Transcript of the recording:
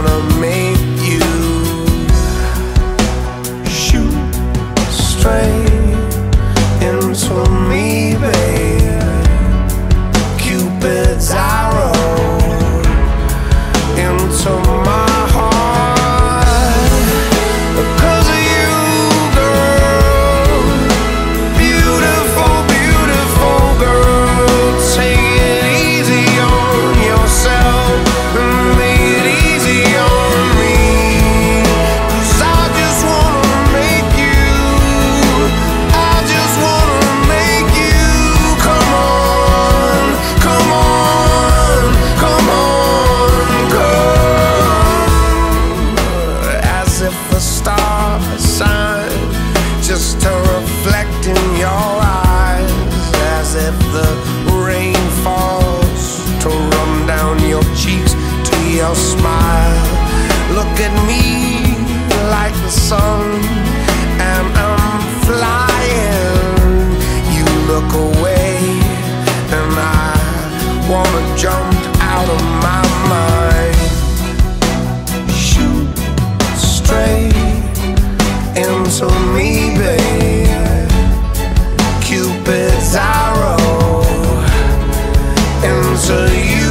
gonna To me, babe. Cupid's arrow into you.